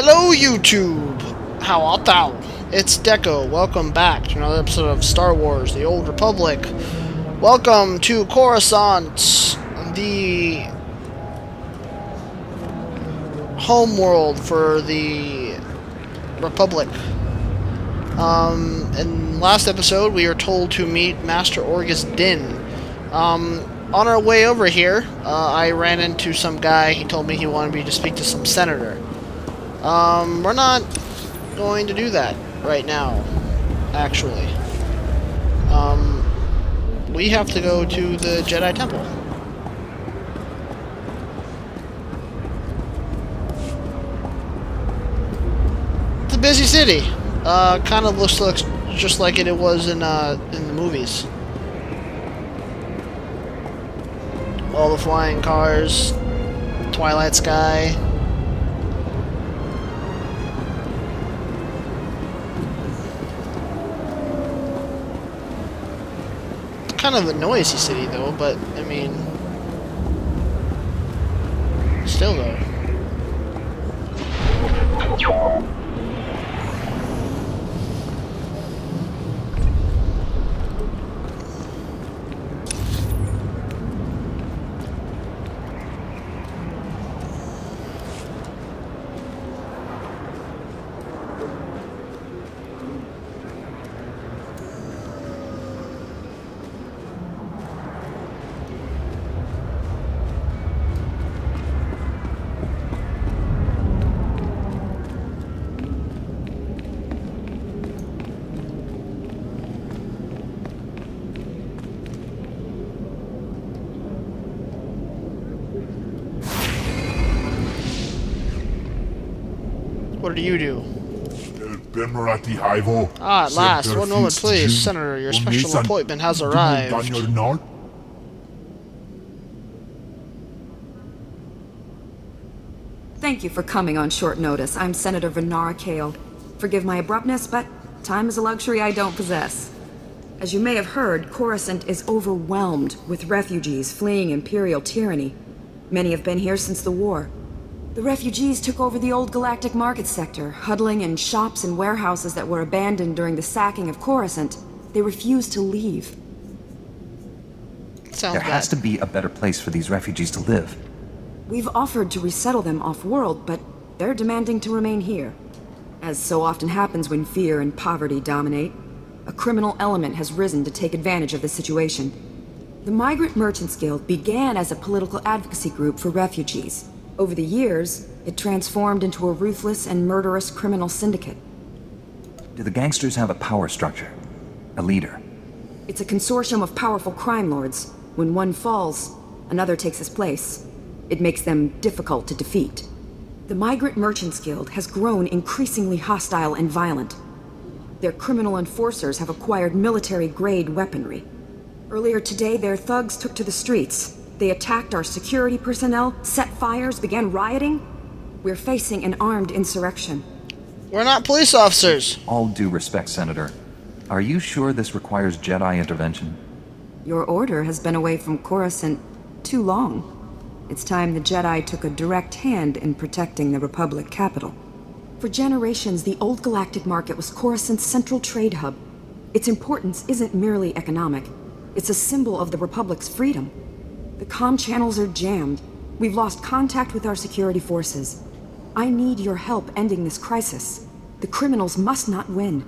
Hello, YouTube! How art thou? It's Deco. Welcome back to another episode of Star Wars The Old Republic. Welcome to Coruscant, the homeworld for the Republic. Um, in last episode, we are told to meet Master Orgus Din. Um, on our way over here, uh, I ran into some guy. He told me he wanted me to speak to some senator. Um, we're not going to do that right now, actually. Um, we have to go to the Jedi Temple. It's a busy city. Uh, kind of looks, looks just like it, it was in, uh, in the movies. All the flying cars, Twilight Sky. Kind of a noisy city though, but I mean, still though. What do you do? Bemerati Hivo. Ah, at last. One moment, please. Senator, your special appointment has arrived. Thank you for coming on short notice. I'm Senator Venara Kale. Forgive my abruptness, but time is a luxury I don't possess. As you may have heard, Coruscant is overwhelmed with refugees fleeing Imperial tyranny. Many have been here since the war. The refugees took over the old galactic market sector, huddling in shops and warehouses that were abandoned during the sacking of Coruscant. They refused to leave. Sounds There bad. has to be a better place for these refugees to live. We've offered to resettle them off-world, but they're demanding to remain here. As so often happens when fear and poverty dominate, a criminal element has risen to take advantage of the situation. The Migrant Merchants Guild began as a political advocacy group for refugees. Over the years, it transformed into a ruthless and murderous criminal syndicate. Do the gangsters have a power structure? A leader? It's a consortium of powerful crime lords. When one falls, another takes his place. It makes them difficult to defeat. The Migrant Merchants Guild has grown increasingly hostile and violent. Their criminal enforcers have acquired military-grade weaponry. Earlier today, their thugs took to the streets. They attacked our security personnel, set fires, began rioting. We're facing an armed insurrection. We're not police officers. All due respect, Senator. Are you sure this requires Jedi intervention? Your order has been away from Coruscant too long. It's time the Jedi took a direct hand in protecting the Republic capital. For generations, the old galactic market was Coruscant's central trade hub. Its importance isn't merely economic. It's a symbol of the Republic's freedom. The comm channels are jammed. We've lost contact with our security forces. I need your help ending this crisis. The criminals must not win.